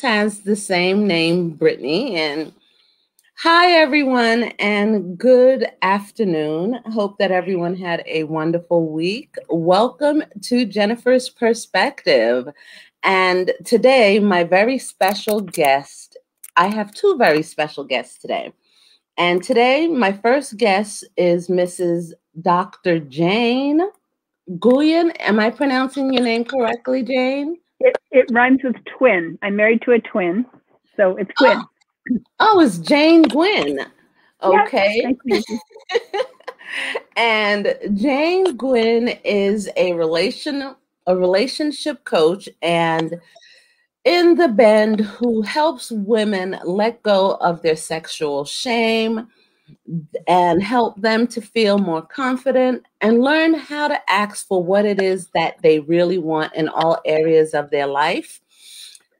has the same name, Brittany. And hi, everyone, and good afternoon. Hope that everyone had a wonderful week. Welcome to Jennifer's Perspective. And today, my very special guest, I have two very special guests today. And today, my first guest is Mrs. Dr. Jane Guyn. Am I pronouncing your name correctly, Jane? It, it rhymes with twin. I'm married to a twin, so it's Guyn. Oh, oh it's Jane Guyn. Okay. Yes, and Jane Guyn is a relation a relationship coach and in the bend who helps women let go of their sexual shame and help them to feel more confident and learn how to ask for what it is that they really want in all areas of their life.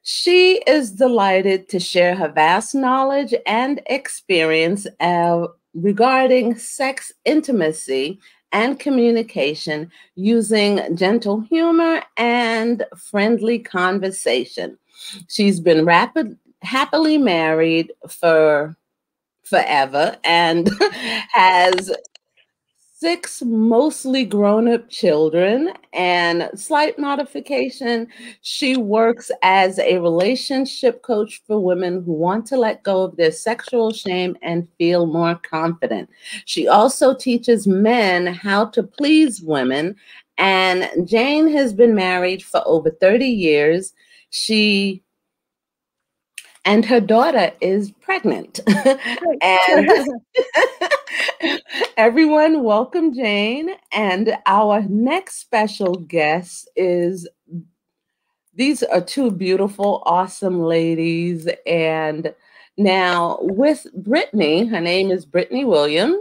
She is delighted to share her vast knowledge and experience uh, regarding sex intimacy and communication using gentle humor and friendly conversation. She's been rapid, happily married for forever and has six mostly grown up children and slight modification she works as a relationship coach for women who want to let go of their sexual shame and feel more confident. She also teaches men how to please women and jane has been married for over 30 years. She and her daughter is pregnant. and everyone, welcome Jane. And our next special guest is these are two beautiful, awesome ladies. And now with Brittany, her name is Brittany William.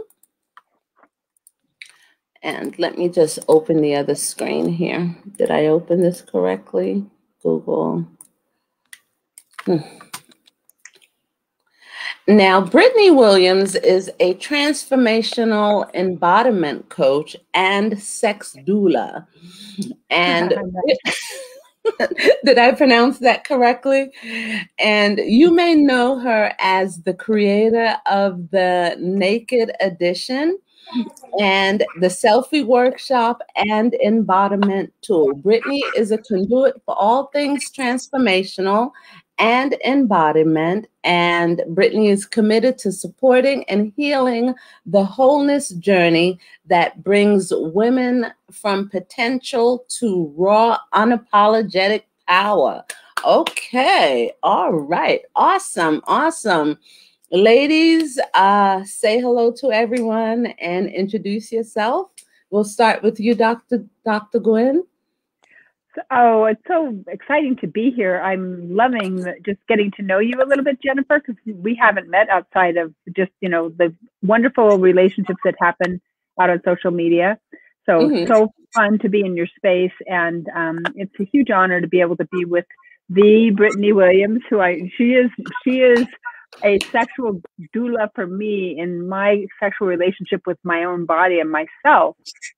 And let me just open the other screen here. Did I open this correctly? Google. Hmm. Now, Brittany Williams is a transformational embodiment coach and sex doula. And did I pronounce that correctly? And you may know her as the creator of the Naked Edition and the selfie workshop and embodiment tool. Brittany is a conduit for all things transformational and embodiment. And Brittany is committed to supporting and healing the wholeness journey that brings women from potential to raw, unapologetic power. Okay, all right, awesome, awesome. Ladies, uh, say hello to everyone and introduce yourself. We'll start with you, Dr. Dr. Guyn. Oh, it's so exciting to be here. I'm loving just getting to know you a little bit, Jennifer, because we haven't met outside of just, you know, the wonderful relationships that happen out on social media. So, mm-hmm. so fun to be in your space. And um, it's a huge honor to be able to be with the Brittany Williams, who I, she is, she is a sexual doula for me in my sexual relationship with my own body and myself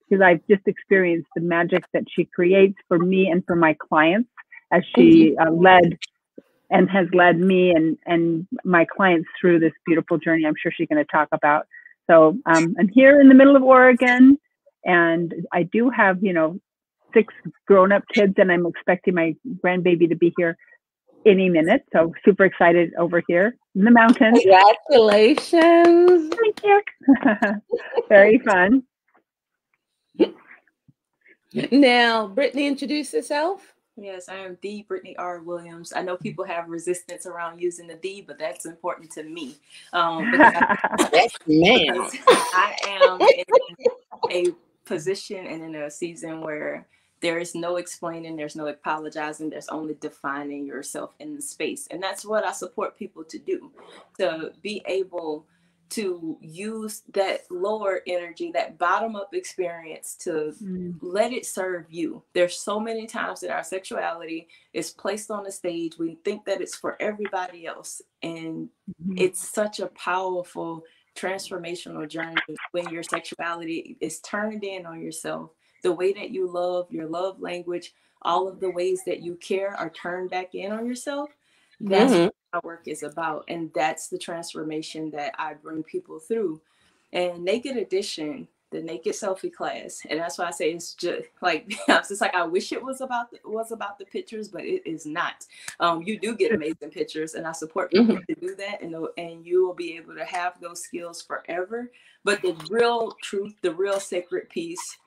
because I've just experienced the magic that she creates for me and for my clients as she uh, led and has led me and and my clients through this beautiful journey. I'm sure she's going to talk about. So um, I'm here in the middle of Oregon, and I do have you know six grown up kids, and I'm expecting my grandbaby to be here any minute. So super excited over here in the mountains. Congratulations. Thank you. Very fun. Now, Brittany, introduce yourself. Yes, I am the Brittany R. Williams. I know people have resistance around using the D, but that's important to me. Um, I, yes, ma'am. I am in a position and in a season where there is no explaining, there's no apologizing, there's only defining yourself in the space. And that's what I support people to do to be able to use that lower energy, that bottom up experience to mm. let it serve you. There's so many times that our sexuality is placed on the stage. We think that it's for everybody else. And mm-hmm. it's such a powerful transformational journey when your sexuality is turned in on yourself the way that you love, your love language, all of the ways that you care are turned back in on yourself, That's mm-hmm. what my work is about. And that's the transformation that I bring people through. And Naked Edition the naked selfie class and that's why i say it's just like it's just like i wish it was about the, was about the pictures but it is not um, you do get amazing pictures and i support people mm-hmm. to do that and, and you will be able to have those skills forever but the real truth the real sacred piece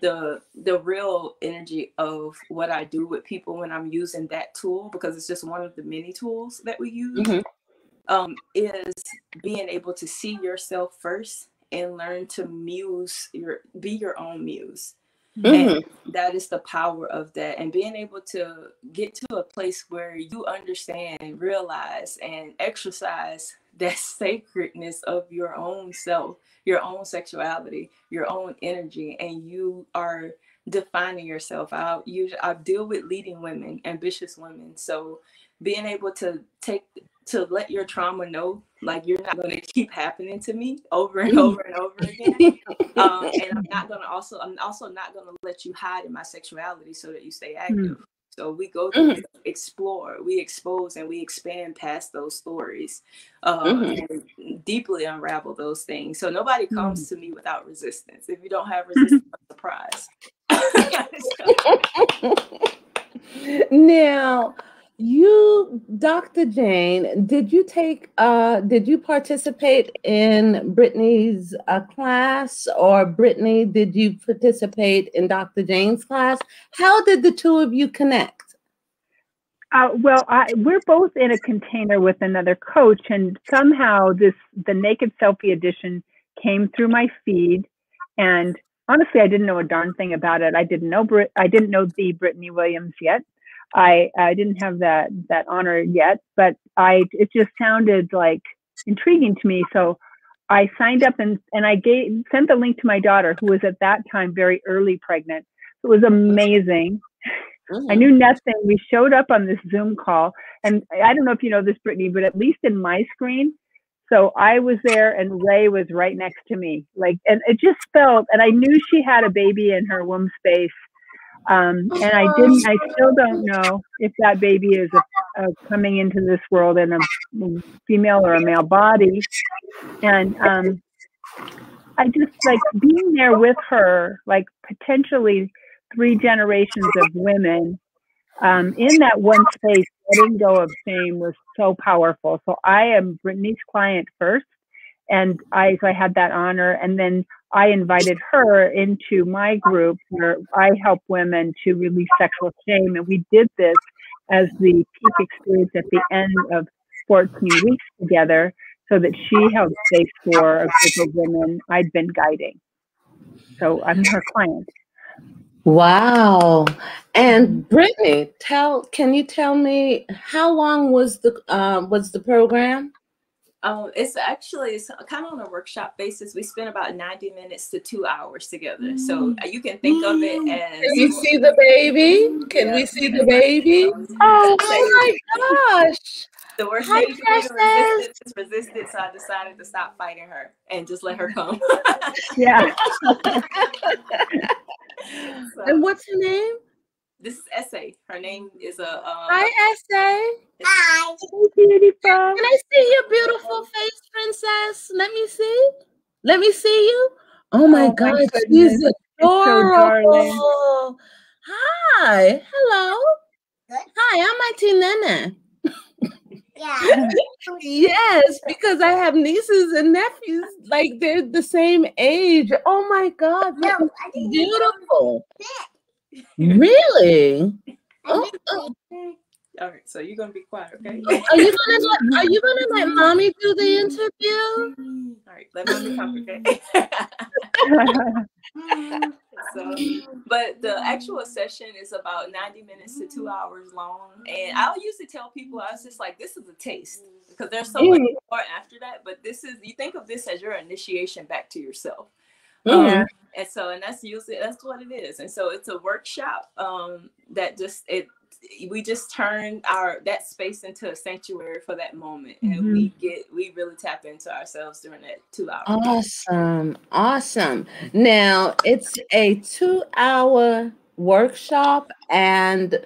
the the real energy of what i do with people when i'm using that tool because it's just one of the many tools that we use mm-hmm. um, is being able to see yourself first and learn to muse your be your own muse mm-hmm. and that is the power of that and being able to get to a place where you understand realize and exercise that sacredness of your own self your own sexuality your own energy and you are defining yourself out you i deal with leading women ambitious women so being able to take to let your trauma know like you're not going to keep happening to me over and over and over again um, and i'm not going to also i'm also not going to let you hide in my sexuality so that you stay active mm. so we go to mm. explore we expose and we expand past those stories uh, mm-hmm. and deeply unravel those things so nobody comes mm. to me without resistance if you don't have resistance surprise now you dr jane did you take uh did you participate in brittany's uh, class? Or brittany did you participate in dr jane's class? How did the two of you connect? Uh, well I, we're both in a container with another coach and somehow this the naked selfie edition came through my feed. And honestly i didn't know a darn thing about it. I didn't know Brit- i didn't know the brittany williams yet I I didn't have that that honor yet, but I it just sounded like intriguing to me. So I signed up and and I gave sent the link to my daughter, who was at that time very early pregnant. It was amazing. I mm. knew nothing. We showed up on this Zoom call, and I don't know if you know this, Brittany, but at least in my screen, so I was there and Ray was right next to me. Like, and it just felt, and I knew she had a baby in her womb space. Um, and I didn't, I still don't know if that baby is a, a coming into this world in a female or a male body. And um, I just like being there with her, like potentially three generations of women um, in that one space, letting go of shame was so powerful. So I am Brittany's client first, and I so I had that honor, and then I invited her into my group where I help women to release sexual shame. And we did this as the peak experience at the end of 14 weeks together so that she held space for a group of women I'd been guiding. So I'm her client. Wow. And Brittany, tell can you tell me how long was the uh, was the program? Um, it's actually it's kind of on a workshop basis. We spend about 90 minutes to two hours together. So uh, you can think of it mm. as Can you see the baby? Can yeah. we see the baby? Oh, oh my gosh. The worst Hi, thing resistance is resistance. So I decided to stop fighting her and just let her come. yeah. so. And what's her name? This is Essay. Her name is a. Um, Hi, Essay. Hi. Beautiful. Can I see your beautiful face, princess? Let me see. Let me see you. Oh my oh God, she's adorable. So Hi. Hello. Good. Hi, I'm Auntie Nene. Yeah. yes, because I have nieces and nephews, like they're the same age. Oh my God, no, beautiful really? Oh, oh. All right, so you're gonna be quiet, okay? Are you gonna let, Are you gonna let mommy do the interview? All right, let mommy talk, okay? so, but the actual session is about 90 minutes to two hours long, and I'll usually tell people I was just like, this is a taste because there's so much more after that. But this is you think of this as your initiation back to yourself. Um, and so and that's usually that's what it is. And so it's a workshop um that just it we just turn our that space into a sanctuary for that moment. And mm-hmm. we get we really tap into ourselves during that two hours awesome awesome. Now it's a two hour workshop and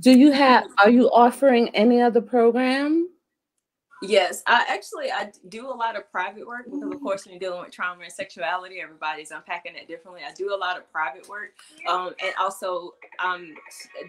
do you have are you offering any other program Yes, I actually I do a lot of private work because of course when you're dealing with trauma and sexuality, everybody's unpacking it differently. I do a lot of private work, um, and also um,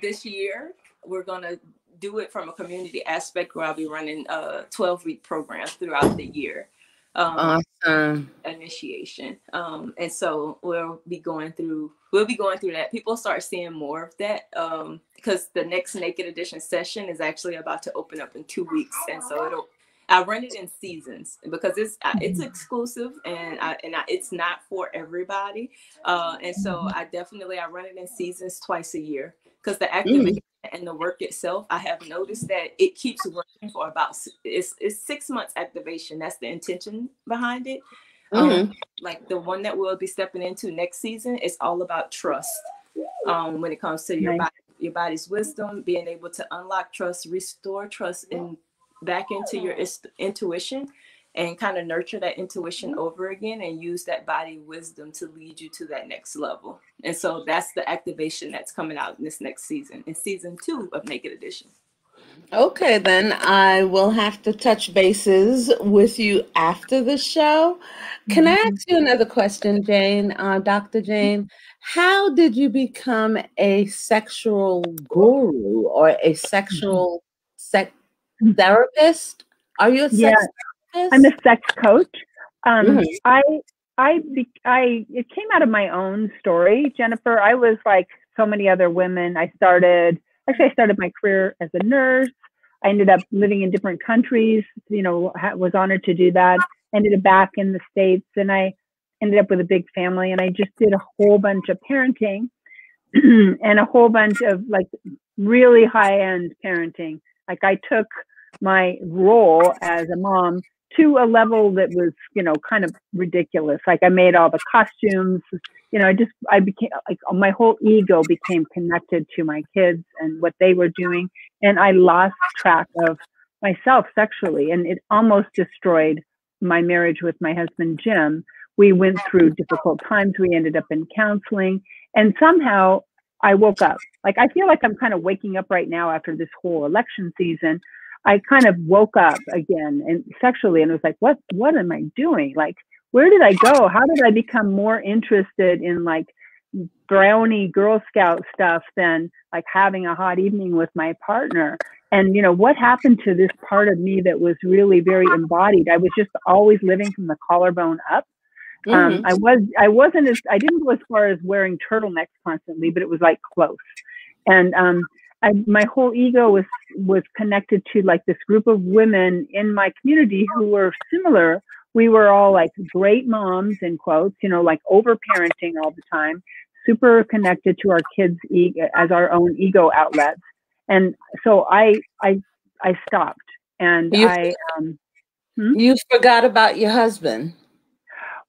this year we're gonna do it from a community aspect where I'll be running uh 12 week programs throughout the year. Um, awesome initiation, um, and so we'll be going through we'll be going through that. People start seeing more of that um, because the next Naked Edition session is actually about to open up in two weeks, and so it'll I run it in seasons because it's it's mm-hmm. exclusive and I, and I, it's not for everybody. Uh, and so mm-hmm. I definitely I run it in seasons twice a year because the activity mm. and the work itself I have noticed that it keeps working for about it's it's six months activation. That's the intention behind it. Um, mm-hmm. Um, like the one that we'll be stepping into next season is all about trust. Um, when it comes to your body, your body's wisdom, being able to unlock trust, restore trust in back into your intuition and kind of nurture that intuition over again and use that body wisdom to lead you to that next level. And so that's the activation that's coming out in this next season, in season two of Naked Edition. Okay, then I will have to touch bases with you after the show. Can I mm-hmm. ask you another question, Jane, uh, Dr. Jane? How did you become a sexual guru or a sexual sex therapist? Are you a sex yeah, therapist? I'm a sex coach. Um, mm-hmm. I I I it came out of my own story, Jennifer. I was like so many other women. I started actually I started my career as a nurse. I ended up living in different countries. You know, was honored to do that. Ended up back in the states, and I ended up with a big family. And I just did a whole bunch of parenting and a whole bunch of like really high end parenting. Like I took my role as a mom to a level that was, you know, kind of ridiculous. Like I made all the costumes, you know, I just, I became like my whole ego became connected to my kids and what they were doing. And I lost track of myself sexually and it almost destroyed my marriage with my husband, Jim. We went through difficult times. We ended up in counseling and somehow I woke up. Like I feel like I'm kind of waking up right now after this whole election season I kind of woke up again and sexually and was like, what what am I doing? Like, where did I go? How did I become more interested in like brownie Girl Scout stuff than like having a hot evening with my partner? And you know, what happened to this part of me that was really very embodied? I was just always living from the collarbone up. Um, mm-hmm. Um, I was I wasn't as I didn't go as far as wearing turtlenecks constantly, but it was like close. And um, I, my whole ego was was connected to like this group of women in my community who were similar. We were all like great moms in quotes, you know, like over parenting all the time, super connected to our kids' ego as our own ego outlets. And so I I I stopped and you, I um, hmm? you forgot about your husband.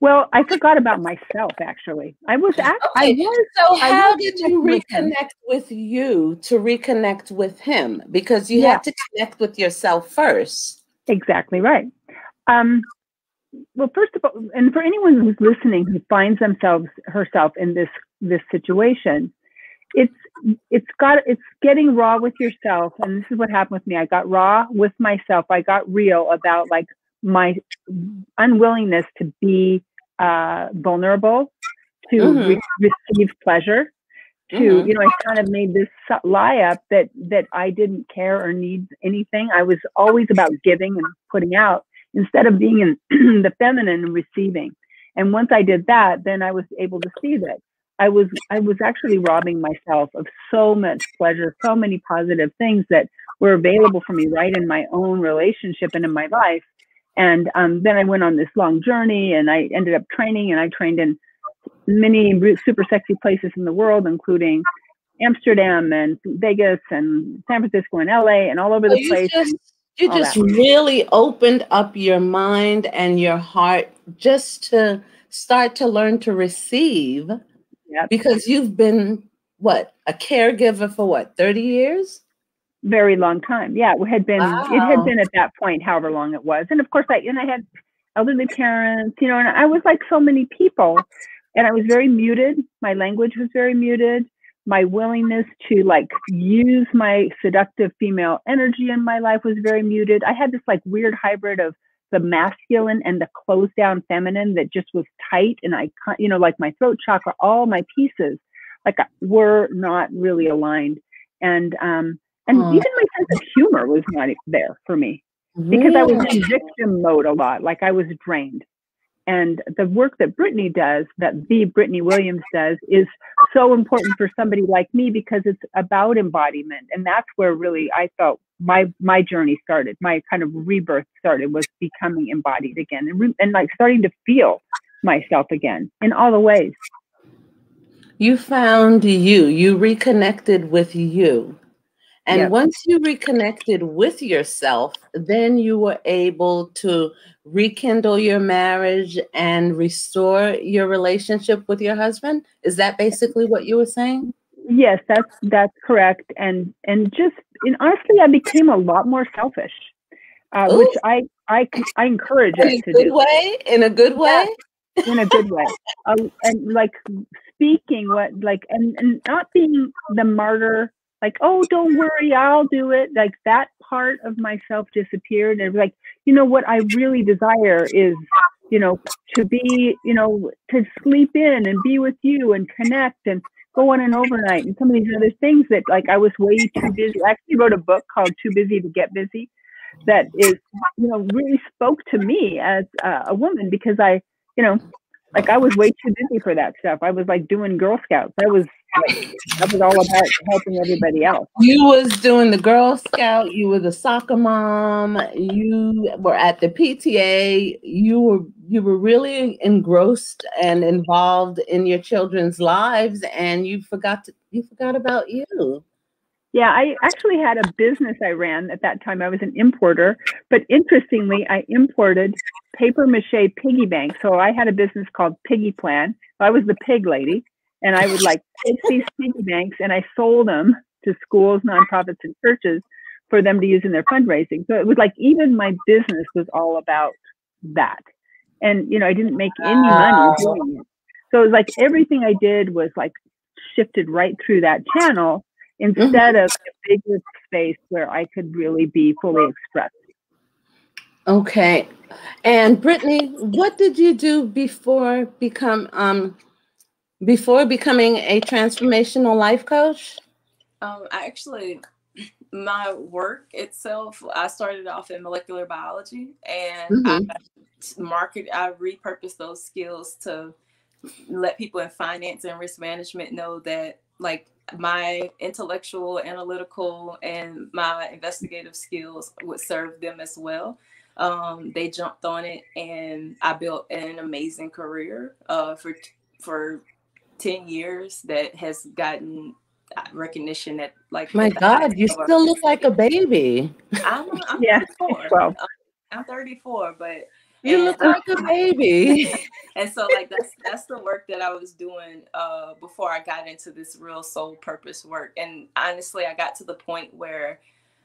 Well, I forgot about myself actually. I was actually okay. I was, so how did you reconnect with you to reconnect with him? Because you yeah. had to connect with yourself first. Exactly right. Um, well, first of all, and for anyone who's listening who finds themselves herself in this this situation, it's it's got it's getting raw with yourself, and this is what happened with me. I got raw with myself. I got real about like my unwillingness to be uh, vulnerable, to mm-hmm. re- receive pleasure, to mm-hmm. you know, I kind of made this lie up that that I didn't care or need anything. I was always about giving and putting out instead of being in the feminine and receiving. And once I did that, then I was able to see that I was I was actually robbing myself of so much pleasure, so many positive things that were available for me right in my own relationship and in my life and um, then I went on this long journey and I ended up training and I trained in many super sexy places in the world, including Amsterdam and Vegas and San Francisco and LA and all over the place. Just, you just really opened up your mind and your heart just to start to learn to receive. Yep. Because you've been what a caregiver for what 30 years very long time. Yeah, it had been wow. it had been at that point, however long it was. And of course, I and I had elderly parents, you know, and I was like so many people, and I was very muted. My language was very muted. my willingness to like use my seductive female energy in my life was very muted. I had this like weird hybrid of the masculine and the closed down feminine that just was tight and I you know like my throat chakra all my pieces like were not really aligned and um and even my sense of humor was not there for me because I was in victim mode a lot like I was drained and the work that Brittany does, that the Brittany Williams does, is so important for somebody like me because it's about embodiment, and that's where really I felt my my journey started. My kind of rebirth started was becoming embodied again, and re- and like starting to feel myself again in all the ways. You found you. You reconnected with you. And yep. once you reconnected with yourself, then you were able to rekindle your marriage and restore your relationship with your husband. Is that basically what you were saying? Yes, that's that's correct. And and just and honestly, I became a lot more selfish, uh, which I I I encourage in us to do. Way, in a good way. Yeah, in a good way, um, and like speaking what like and, and not being the martyr like, oh, don't worry, I'll do it. Like that part of myself disappeared. And like, you know, what I really desire is, you know, to be, you know, to sleep in and be with you and connect and go on an overnight and some of these other things that like I was way too busy. I actually wrote a book called Too Busy to Get Busy that is, you know, really spoke to me as uh, a woman because I, you know, like I was way too busy for that stuff. I was like doing Girl Scouts. I was that was all about helping everybody else. You was doing the Girl Scout. You were the soccer mom. You were at the PTA. You were you were really engrossed and involved in your children's lives, and you forgot to you forgot about you. Yeah, I actually had a business I ran at that time. I was an importer, but interestingly, I imported paper mache piggy banks. So I had a business called Piggy Plan. I was the pig lady, and I would like take these piggy banks and I sold them to schools, nonprofits, and churches for them to use in their fundraising. So it was like even my business was all about that, and you know I didn't make any money ah. doing it. So it was like everything I did was like shifted right through that channel instead mm-hmm. of a bigger space where I could really be fully expressed. Okay. And Brittany, what did you do before become um before becoming a transformational life coach? Um, I actually my work itself, I started off in molecular biology and mm-hmm. I market I repurposed those skills to let people in finance and risk management know that like my intellectual, analytical, and my investigative skills would serve them as well. Um, they jumped on it, and I built an amazing career uh, for for ten years that has gotten uh, recognition at like. My God, you still look like a baby. I'm, I'm yeah, 34. I'm 34, but you and, look like a baby. and so like that's that's the work that I was doing uh before I got into this real soul purpose work. And honestly, I got to the point where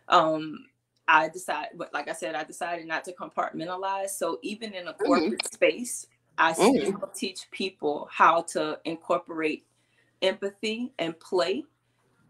um I decided like I said, I decided not to compartmentalize. So even in a mm-hmm. corporate mm-hmm. space, I still mm-hmm. teach people how to incorporate empathy and play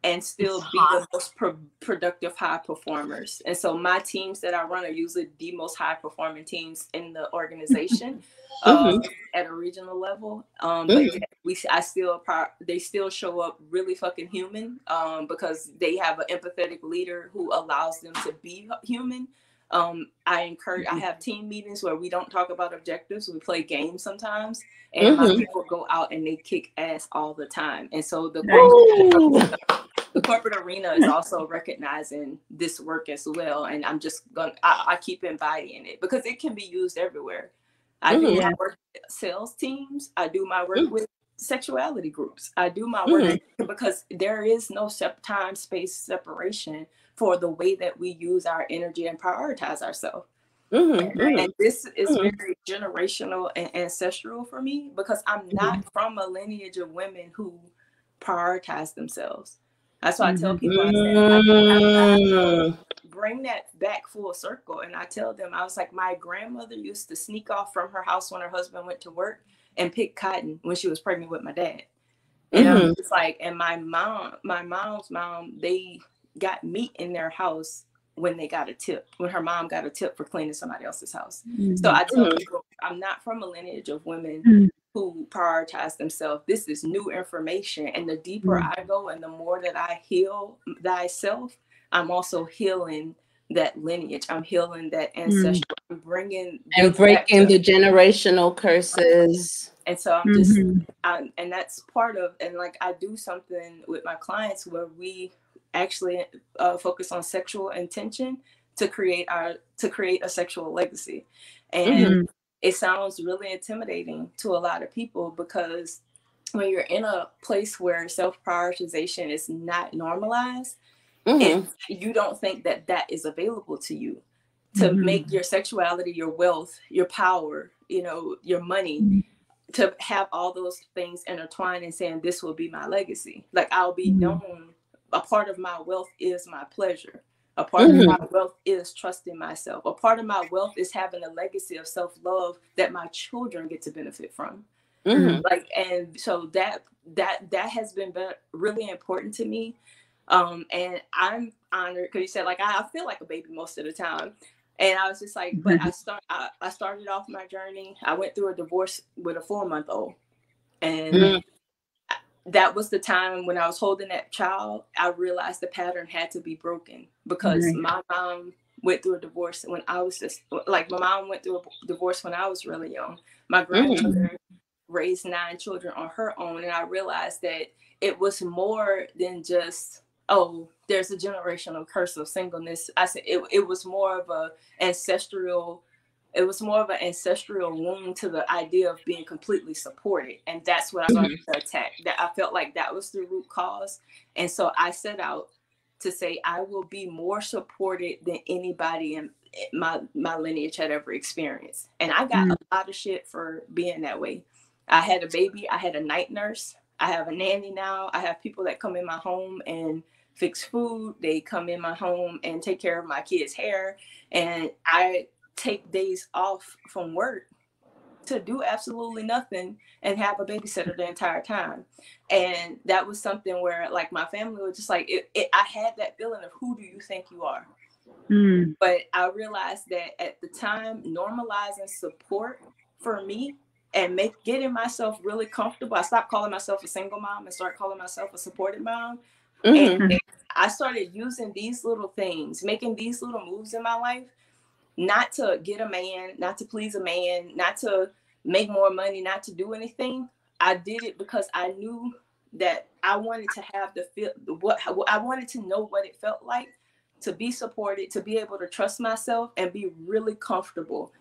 and still be the most pro- productive high performers. And so my teams that I run are usually the most high performing teams in the organization mm-hmm. uh, at a regional level. Um, mm-hmm. But we, I still, they still show up really fucking human um, because they have an empathetic leader who allows them to be human. Um, I encourage. Mm-hmm. I have team meetings where we don't talk about objectives. We play games sometimes, and my mm-hmm. people go out and they kick ass all the time. And so the the corporate arena is also recognizing this work as well. And I'm just going I, keep embodying it because it can be used everywhere. I mm-hmm. do my work with sales teams. I do my work mm-hmm. with sexuality groups. I do my work mm-hmm. because there is no time space separation for the way that we use our energy and prioritize ourselves. Mm-hmm, mm-hmm. And this is mm-hmm. very generational and ancestral for me because I'm not mm-hmm. from a lineage of women who prioritize themselves. That's why I tell people, I said, mm. bring that back full circle. And I tell them, I was like, my grandmother used to sneak off from her house when her husband went to work and pick cotton when she was pregnant with my dad. And mm-hmm. it's like, and my mom, my mom's mom, they got meat in their house when they got a tip, when her mom got a tip for cleaning somebody else's house. Mm-hmm. So I tell mm-hmm. I'm not from a lineage of women mm-hmm. Who prioritize themselves. This is new information. And the deeper mm-hmm. I go and the more that I heal thyself, I'm also healing that lineage. I'm healing that mm. ancestral. Mm. I'm bringing and breaking the generational curses. And so I'm just, mm-hmm. I'm, and that's part of, and like I do something with my clients where we actually uh, focus on sexual intention to create our to create a sexual legacy, and mm-hmm. It sounds really intimidating to a lot of people because when you're in a place where self prioritization is not normalized mm-hmm. you don't think that that is available to you to mm-hmm. make your sexuality your wealth your power you know your money mm-hmm. to have all those things intertwined and saying this will be my legacy like i'll be mm-hmm. known a part of my wealth is my pleasure a part of my mm-hmm. wealth is trusting myself a part of my wealth is having a legacy of self-love that my children get to benefit from mm-hmm. like and so that that that has been really important to me um, and I'm honored because you said like I, I, feel like a baby most of the time. And I was just like, but I start I, I started off my journey. I went through a divorce with a four month old. And mm-hmm. That was the time when I was holding that child, I realized the pattern had to be broken because mm-hmm. my mom went through a divorce when I was just like my mom went through a divorce when I was really young. My mm-hmm. grandmother mm-hmm. raised nine children on her own, and I realized that it was more than just oh, there's a generational curse of singleness. I said it, it was more of a ancestral, it was more of an ancestral wound to the idea of being completely supported. And that's what I started mm-hmm. to attack. That I felt like that was the root cause. And so I set out to say I will be more supported than anybody in my my lineage had ever experienced. And I got mm-hmm. a lot of shit for being that way. I had a baby, I had a night nurse, I have a nanny now. I have people that come in my home and fix food. They come in my home and take care of my kids' hair. And I take days off from work to do absolutely nothing and have a babysitter the entire time. And that was something where like my family was just like it, it I had that feeling of who do you think you are? Mm. But I realized that at the time normalizing support for me and make getting myself really comfortable. I stopped calling myself a single mom and start calling myself a supported mom Mm-hmm. And I started using these little things, making these little moves in my life, not to get a man, not to please a man, not to make more money, not to do anything. I did it because I knew that I wanted to have the feel what I wanted to know what it felt like to be supported, to be able to trust myself and be really comfortable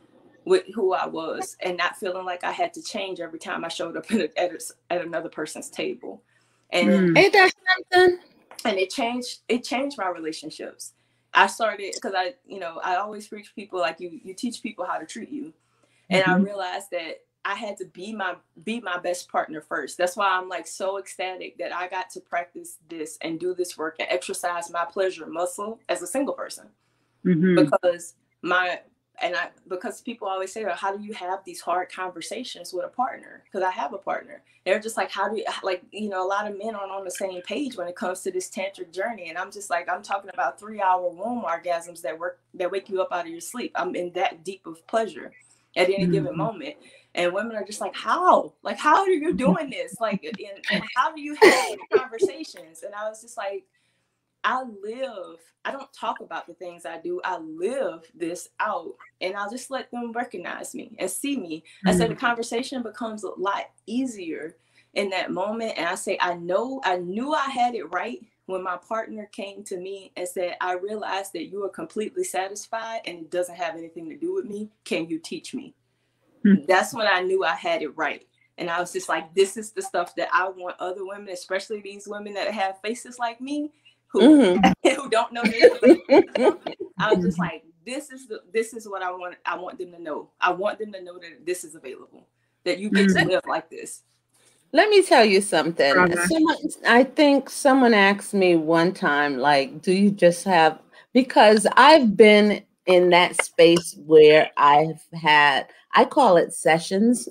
with who I was and not feeling like I had to change every time I showed up at, a, at, another person's table. And mm. ain't that something? and it changed it changed my relationships i started because i you know i always preach people like you you teach people how to treat you and mm-hmm. i realized that i had to be my be my best partner first that's why i'm like so ecstatic that i got to practice this and do this work and exercise my pleasure muscle as a single person mm-hmm. because my and I because people always say, well, how do you have these hard conversations with a partner? Because I have a partner. They're just like, how do you like, you know, a lot of men aren't on the same page when it comes to this tantric journey. And I'm just like, I'm talking about three hour womb orgasms that work that wake you up out of your sleep. I'm in that deep of pleasure at any mm-hmm. given moment. And women are just like, how? Like, how are you doing this? Like, and, and how do you have conversations? And I was just like, I live, I don't talk about the things I do. I live this out and I'll just let them recognize me and see me. Mm-hmm. I said the conversation becomes a lot easier in that moment. And I say, I know, I knew I had it right when my partner came to me and said, I realized that you are completely satisfied and it doesn't have anything to do with me. Can you teach me? Mm-hmm. That's when I knew I had it right. And I was just like, this is the stuff that I want other women, especially these women that have faces like me, who, mm-hmm. who don't know this. I was just like, this is the this is what I want. I want them to know. I want them to know that this is available. That you get mm-hmm. to live like this. Let me tell you something. Someone, I think someone asked me one time, like, do you just have because I've been in that space where I've had, I call it sessions.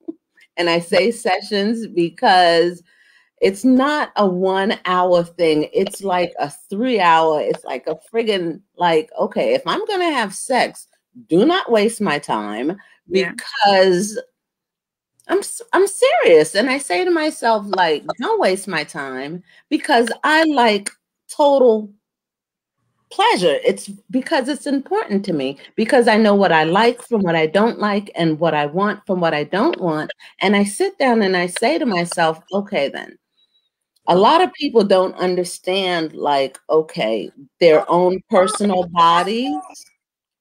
and I say sessions because It's not a one hour thing. It's like a three hour. It's like a friggin' like, okay, if I'm gonna have sex, do not waste my time because yeah. I'm I'm serious. And I say to myself, like, don't waste my time because I like total pleasure. It's because it's important to me because I know what I like from what I don't like and what I want from what I don't want. And I sit down and I say to myself, okay, then. A lot of people don't understand, like, okay, their own personal bodies.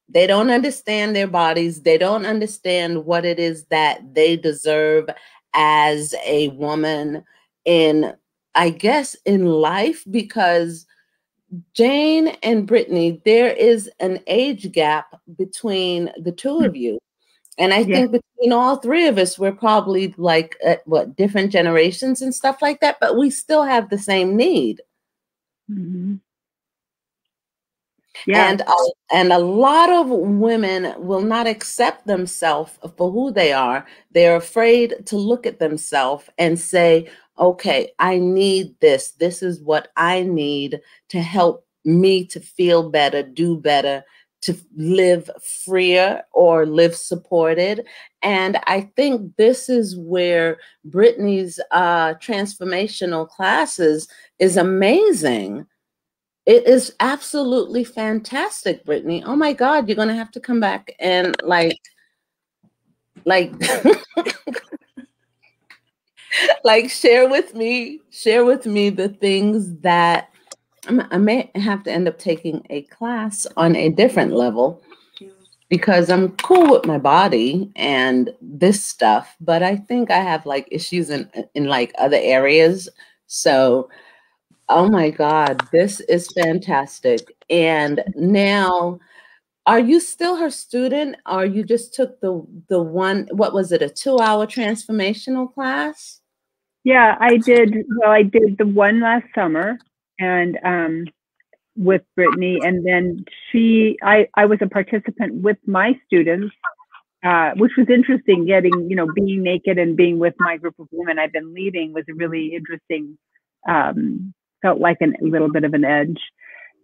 They don't understand their bodies. They don't understand what it is that they deserve as a woman in, I guess, in life because Jane and Brittany, there is an age gap between the two hmm. of you. And I yeah. think between all three of us, we're probably like uh, what different generations and stuff like that, but we still have the same need. Mm-hmm. Yeah. And, uh, and a lot of women will not accept themselves for who they are. They're afraid to look at themselves and say, okay, I need this. This is what I need to help me to feel better, do better, to live freer or live supported. And I think this is where Brittany's uh, transformational classes is amazing. It is absolutely fantastic, Brittany. Oh my God, you're going to have to come back and like, like, like share with me, share with me the things that I may have to end up taking a class on a different level because I'm cool with my body and this stuff, but I think I have like issues in in like other areas. So, oh my god, this is fantastic. And now are you still her student or you just took the the one what was it a 2-hour transformational class? Yeah, I did. Well, I did the one last summer, and um, with Brittany, and then she, I, I was a participant with my students, uh, which was interesting. Getting, you know, being naked and being with my group of women I've been leading was a really interesting. Um, felt like an, a little bit of an edge,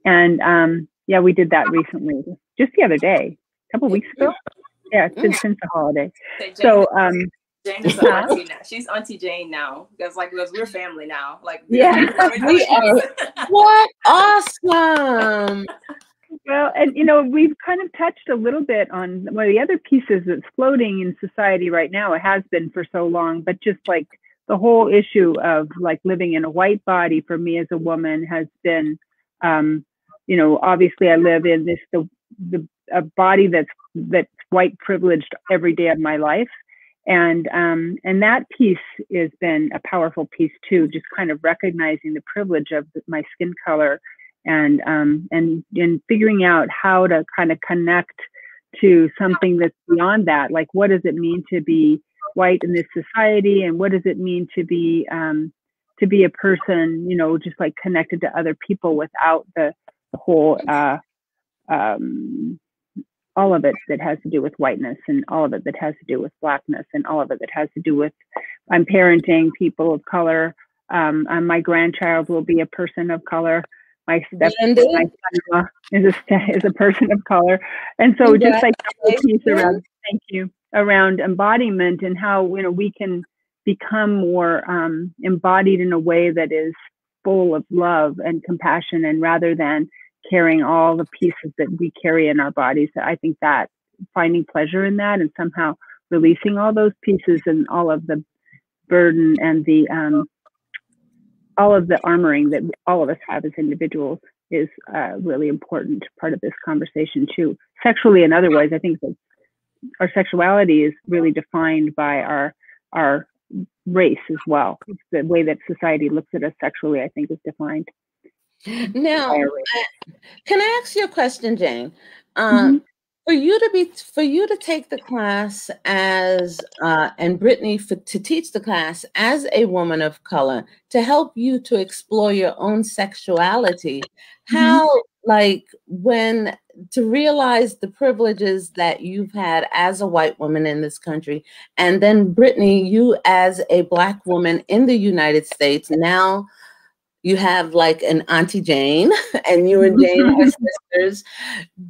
and um, yeah, we did that recently, just the other day, a couple weeks ago. Yeah, since since the holiday. So um, Jane is auntie now. She's Auntie Jane now. Because like because we're family now. Like yeah, we are. what awesome. Well, and you know, we've kind of touched a little bit on one of the other pieces that's floating in society right now. It has been for so long, but just like the whole issue of like living in a white body for me as a woman has been, um, you know, obviously I live in this the the a body that's that's white privileged every day of my life and um, and that piece has been a powerful piece too just kind of recognizing the privilege of my skin color and um, and and figuring out how to kind of connect to something that's beyond that. Like what does it mean to be white in this society? And what does it mean to be um, to be a person you know just like connected to other people without the, whole uh, um, all of it that has to do with whiteness and all of it that has to do with blackness and all of it that has to do with I'm parenting people of color. Um, um my grandchild will be a person of color. My step my son is a is a person of color, and so just like the piece around thank you around embodiment and how you know we can become more um, embodied in a way that is full of love and compassion, and rather than carrying all the pieces that we carry in our bodies. I think that finding pleasure in that and somehow releasing all those pieces and all of the burden and the um, all of the armoring that all of us have as individuals is a really important part of this conversation too. Sexually and otherwise, I think that our sexuality is really defined by our our race as well. The way that society looks at us sexually, I think, is defined. Now, can I ask you a question, Jane? Um, mm-hmm. For you to be, for you to take the class as, uh, and Brittany for, to teach the class as a woman of color, to help you to explore your own sexuality, mm-hmm. how like when to realize the privileges that you've had as a white woman in this country and then brittany you as a black woman in the united states now you have like an auntie jane and you and jane are sisters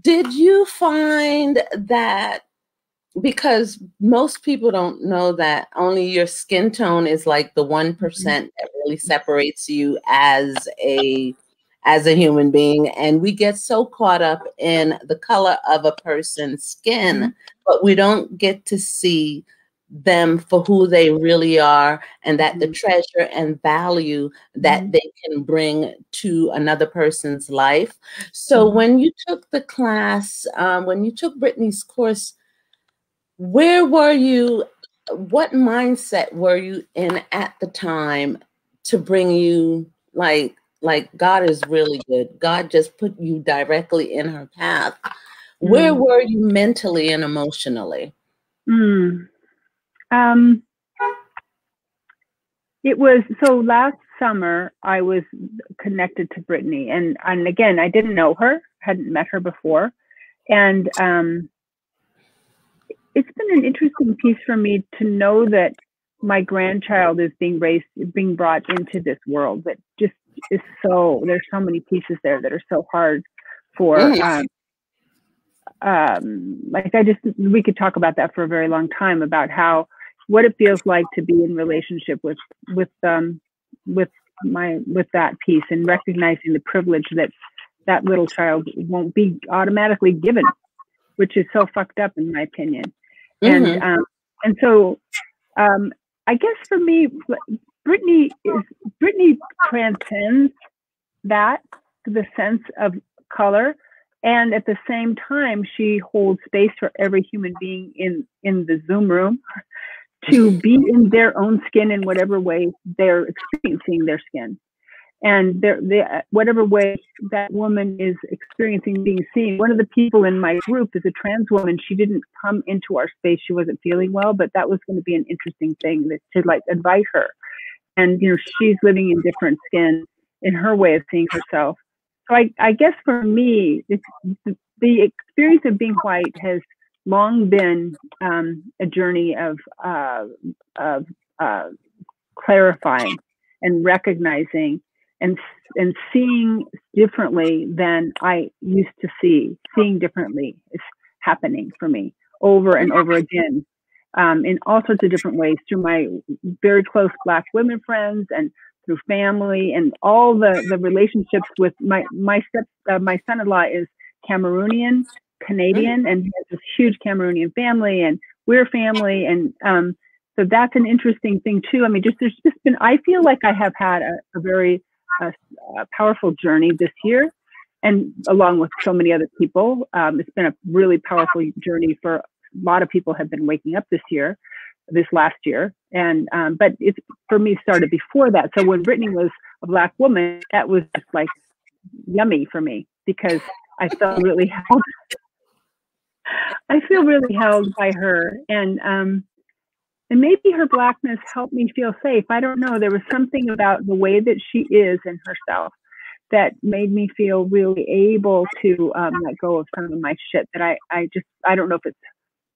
did you find that because most people don't know that only your skin tone is like the one mm-hmm. that really separates you as a as a human being and we get so caught up in the color of a person's skin mm-hmm. but we don't get to see them for who they really are and that the mm-hmm. treasure and value that mm-hmm. they can bring to another person's life so mm-hmm. when you took the class um, when you took brittany's course where were you what mindset were you in at the time to bring you like like God is really good. God just put you directly in her path. Where mm. were you mentally and emotionally? Mm. Um, it was so last summer I was connected to Brittany and and again I didn't know her, hadn't met her before. And um, it's been an interesting piece for me to know that my grandchild is being raised being brought into this world that just is so there's so many pieces there that are so hard for um, um, like I just we could talk about that for a very long time about how what it feels like to be in relationship with with um with my with that piece and recognizing the privilege that that little child won't be automatically given, which is so fucked up in my opinion. Mm-hmm. And um, and so um, I guess for me, Brittany is Brittany transcends that the sense of color, and at the same time, she holds space for every human being in in the Zoom room to be in their own skin in whatever way they're experiencing their skin and whatever way that woman is experiencing being seen. One of the people in my group is a trans woman. She didn't come into our space. She wasn't feeling well, but that was going to be an interesting thing that, to like invite her. And you know, she's living in different skin in her way of seeing herself. So I, I guess for me, the experience of being white has long been um, a journey of uh, of uh, clarifying and recognizing and and seeing differently than I used to see. Seeing differently is happening for me over and over again um, in all sorts of different ways through my very close Black women friends and through family and all the, the relationships with my my step uh, my son-in-law is Cameroonian Canadian and he has this huge Cameroonian family and we're family and um, so that's an interesting thing too. I mean, just there's just been I feel like I have had a, a very powerful journey this year, and along with so many other people, um, it's been a really powerful journey for a lot of people have been waking up this year, this last year, and um, but it's for me started before that. So when Brittany was a black woman, that was just like yummy for me because I felt really held. I feel really held by her, and um, and maybe her blackness helped me feel safe. I don't know. There was something about the way that she is in herself that made me feel really able to um, let go of some of my shit that I, I just, I don't know if it's,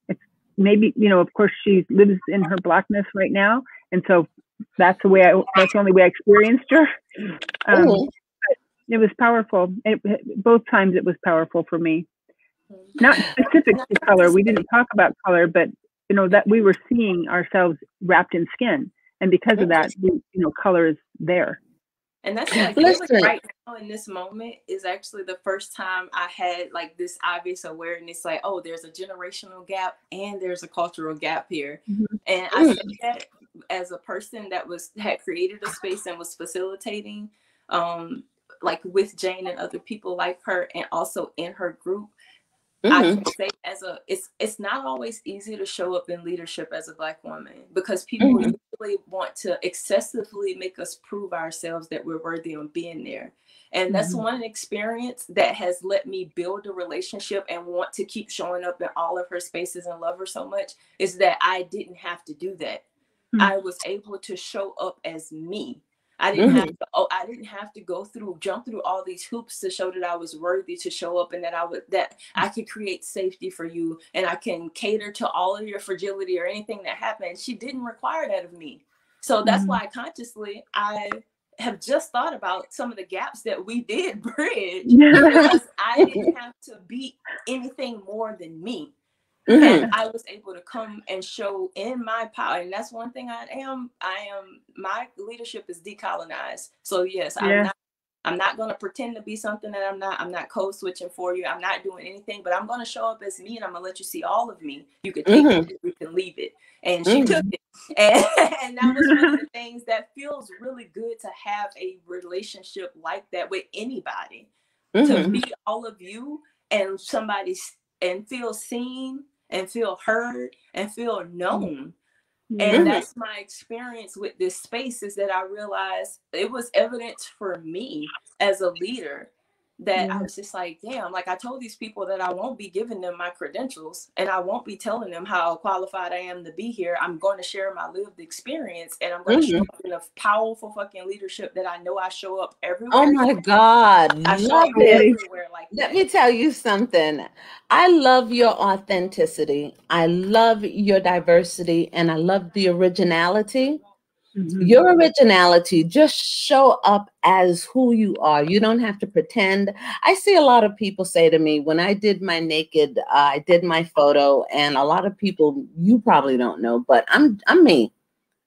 it's maybe, you know, of course she lives in her blackness right now. And so that's the way I, that's the only way I experienced her. Um. It was powerful. It, both times it was powerful for me. Not specific to color. We didn't talk about color, but you know that we were seeing ourselves wrapped in skin and because of that we, you know color is there and that's like, like right now in this moment is actually the first time I had like this obvious awareness, like, oh, there's a generational gap and there's a cultural gap here. Mm-hmm. And I said that as a person that was had created a space and was facilitating, um, like with Jane and other people like her, and also in her group. I can say as a it's it's not always easy to show up in leadership as a black woman because people mm-hmm. really want to excessively make us prove ourselves that we're worthy of being there. And that's mm-hmm. one experience that has let me build a relationship and want to keep showing up in all of her spaces and love her so much is that I didn't have to do that. Mm-hmm. I was able to show up as me I didn't mm-hmm. have to, oh, I didn't have to go through, jump through all these hoops to show that I was worthy to show up and that I would that I could create safety for you and I can cater to all of your fragility or anything that happened. She didn't require that of me. So that's mm-hmm. why consciously I have just thought about some of the gaps that we did bridge because I didn't have to be anything more than me. Mm-hmm. And I was able to come and show in my power. And that's one thing I am. I am my leadership is decolonized. So yes, yeah. I'm not I'm not going to pretend to be something that I'm not. I'm not code switching for you. I'm not doing anything, but I'm going to show up as me and I'm going to let you see all of me. You can take mm-hmm. it, you can leave it. And she mm-hmm. took it. And, and that was one of the things that feels really good to have a relationship like that with anybody. Mm-hmm. To be all of you and somebody and feel seen and feel heard and feel known. And mm-hmm. that's my experience with this space is that I realized it was evidence for me as a leader that I was just like, damn, like I told these people that I won't be giving them my credentials and I won't be telling them how qualified I am to be here. I'm going to share my lived experience and I'm going mm-hmm. to show up in a powerful fucking leadership that I know I show up oh everywhere. Oh my God. I show up everywhere like Let that. me tell you something. I love your authenticity. I love your diversity and I love the originality Mm-hmm. Your originality, just show up as who you are. You don't have to pretend. I see a lot of people say to me when I did my naked, uh, I did my photo, and a lot of people you probably don't know, but I'm I'm me.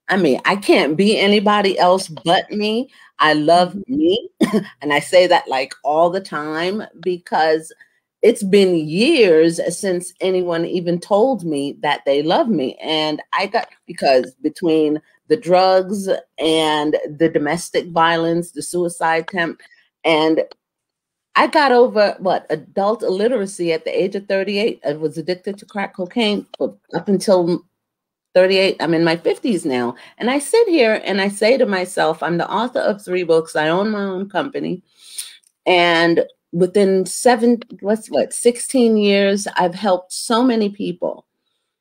I mean, I can't be anybody else but me. I love mm-hmm. me, and I say that like all the time because it's been years since anyone even told me that they love me. And I got because between the drugs and the domestic violence, the suicide attempt. And I got over what adult illiteracy at the age of 38. I was addicted to crack cocaine up until 38. I'm in my 50s now. And I sit here and I say to myself, I'm the author of three books. I own my own company. And within seven, what's what, 16 years, I've helped so many people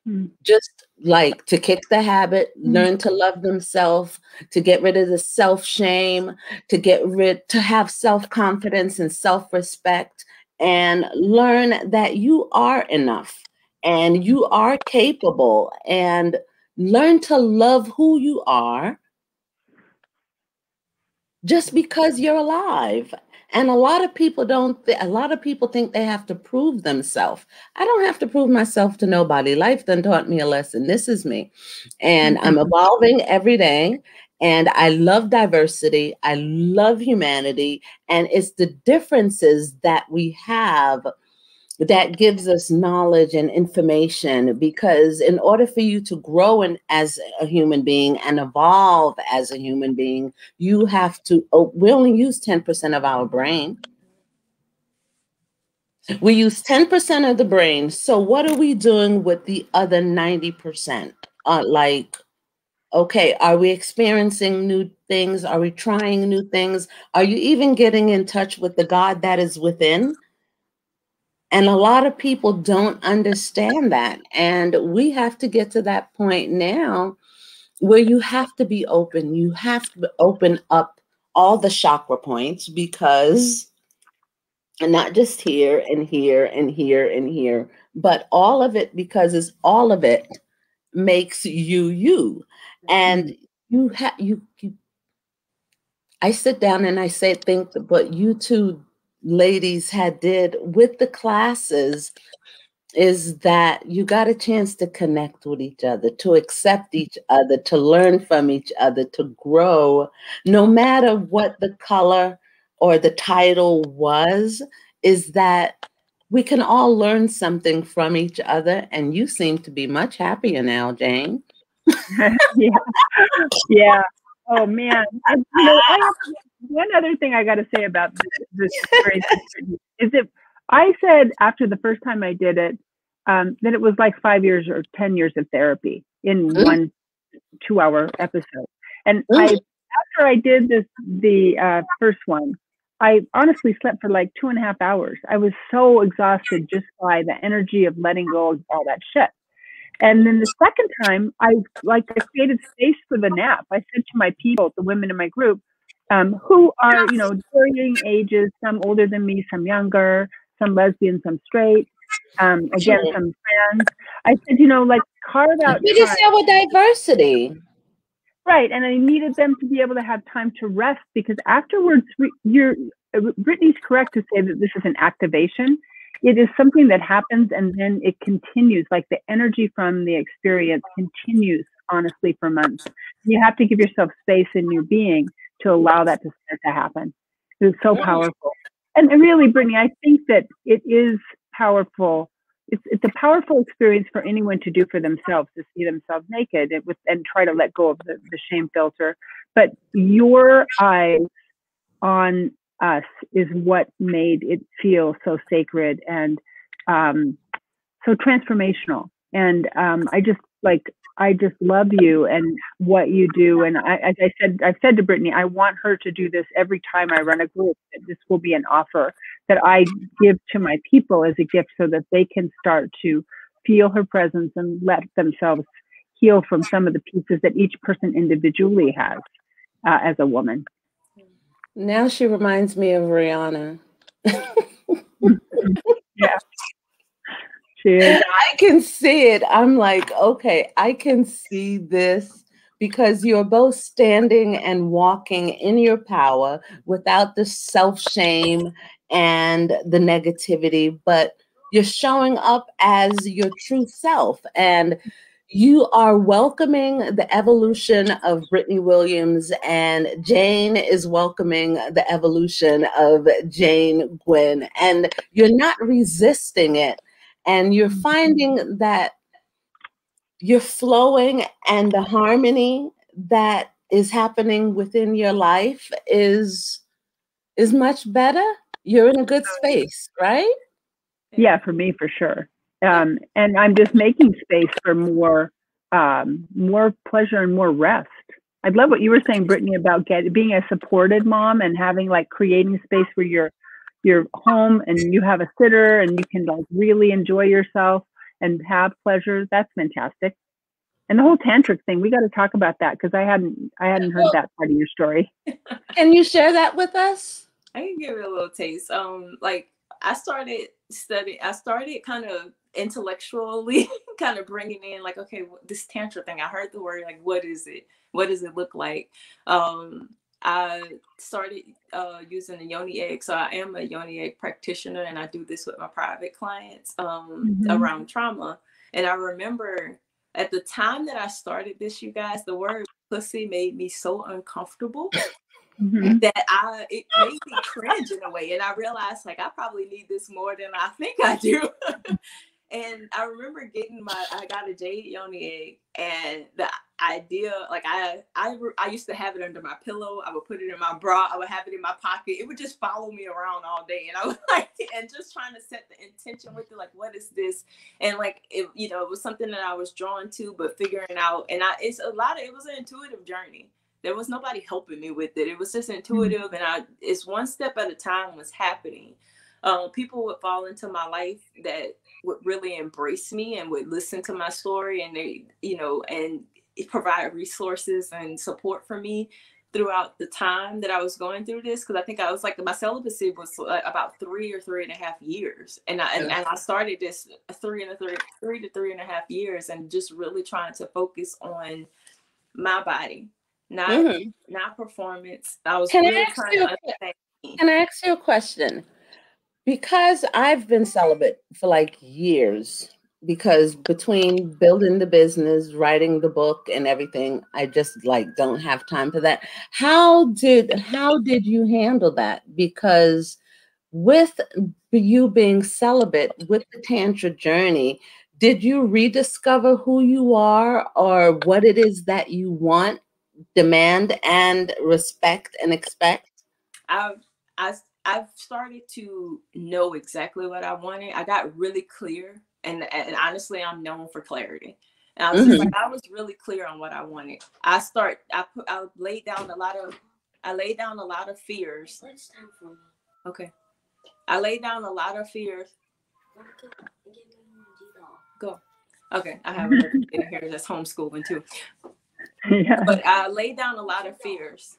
hmm. just like to kick the habit, mm-hmm. learn to love themselves, to get rid of the self shame, to get rid, to have self confidence and self respect, and learn that you are enough and you are capable, and learn to love who you are just because you're alive and a lot of people don't, th- a lot of people think they have to prove themselves. I don't have to prove myself to nobody. Life then taught me a lesson. This is me. And mm-hmm. I'm evolving every day. And I love diversity. I love humanity. And it's the differences that we have that gives us knowledge and information because in order for you to grow in, as a human being and evolve as a human being you have to oh, we only use 10% of our brain. We use 10% of the brain. So what are we doing with the other 90% uh, like okay are we experiencing new things? Are we trying new things? Are you even getting in touch with the god that is within and a lot of people don't understand that. And we have to get to that point now where you have to be open. You have to open up all the chakra points because and not just here and here and here and here, but all of it because it's all of it makes you you. And mm-hmm. you have you, you I sit down and I say, think, but you two ladies had did with the classes is that you got a chance to connect with each other, to accept each other, to learn from each other, to grow, no matter what the color or the title was, is that we can all learn something from each other. And you seem to be much happier now, Jane. yeah. Yeah. Oh man. I, you know, I, one other thing I got to say about this, this is that I said after the first time I did it um, that it was like five years or ten years of therapy in mm. one two-hour episode. And mm. I after I did this the uh, first one, I honestly slept for like two and a half hours. I was so exhausted just by the energy of letting go of all that shit. And then the second time, I like I created space for the nap. I said to my people, the women in my group, um, who are, you know, varying ages, some older than me, some younger, some lesbian, some straight, um, again, Sure. some trans. I said, you know, like carve out You just said with diversity. Right, and I needed them to be able to have time to rest because afterwards, you're uh, Brittany's correct to say that this is an activation. It is something that happens and then it continues. Like the energy from the experience continues honestly for months. You have to give yourself space in your being to allow that to start to happen. It's so powerful. And and really, Brittany, I think that it is powerful. It's, it's a powerful experience for anyone to do for themselves to see themselves naked and, with, and try to let go of the, the shame filter. But your eyes on us is what made it feel so sacred and um, so transformational. And um, I just like I just love you and what you do. And I, as I said, I've said to Brittany, I want her to do this every time I run a group. That this will be an offer that I give to my people as a gift, so that they can start to feel her presence and let themselves heal from some of the pieces that each person individually has uh, as a woman. Now she reminds me of Rihanna. She I can see it. I'm like, okay, I can see this because you're both standing and walking in your power without the self shame and the negativity, but you're showing up as your true self. And you are welcoming the evolution of Brittany Williams, and Jane is welcoming the evolution of Jane Guyn. And you're not resisting it and you're finding that you're flowing and the harmony that is happening within your life is is much better. You're in a good space right? Yeah for me for sure. Um, and i'm just making space for more um, more pleasure and more rest. I love what you were saying brittany about get, being a supported mom and having like creating space where you're you're home and you have a sitter and you can like really enjoy yourself and have pleasure that's fantastic and the whole tantric thing we got to talk about that because i hadn't i hadn't heard that part of your story can you share that with us I can give it a little taste. Um, like I started studying. I started kind of intellectually, kind of bringing in like, okay, this tantra thing. I heard the word. Like, what is it? What does it look like? Um, I started uh, using the yoni egg. So I am a yoni egg practitioner, and I do this with my private clients um, Mhm. around trauma. And I remember at the time that I started this, you guys, the word pussy made me so uncomfortable Mhm. that I it made me cringe in a way. And I realized like I probably need this more than I think I do. and I remember getting my I got a jade yoni egg and the idea like I I I used to have it under my pillow. I would put it in my bra. I would have it in my pocket. It would just follow me around all day. And I was like and just trying to set the intention with it like what is this? And like it you know it was something that I was drawn to but figuring out and I it's a lot of it was an intuitive journey there was nobody helping me with it. It was just intuitive, and I it's one step at a time was happening. Um, people would fall into my life that would really embrace me and would listen to my story, and they, you know, and provide resources and support for me throughout the time that I was going through this. Because I think I was like my celibacy was like about three or three and a half years, and I and, and I started this three and a three three to three and a half years, and just really trying to focus on my body not Mhm. not performance. I was Can I really ask trying you to understand. Can I ask you a question? Because I've been celibate for like years, because between building the business, writing the book, and everything, I just like don't have time for that. How did how did you handle that? Because with you being celibate, with the tantra journey, did you rediscover who you are or what it is that you want, demand, and respect and expect? I've I I've started to know exactly what I wanted. I got really clear, and and honestly, I'm known for clarity. And I was just mm-hmm. like, I was really clear on what I wanted. I start. I put. I laid down a lot of. I laid down a lot of fears. Okay. I laid down a lot of fears. Go. Okay, I have a kid here that's homeschooling too. yeah. But I laid down a lot of fears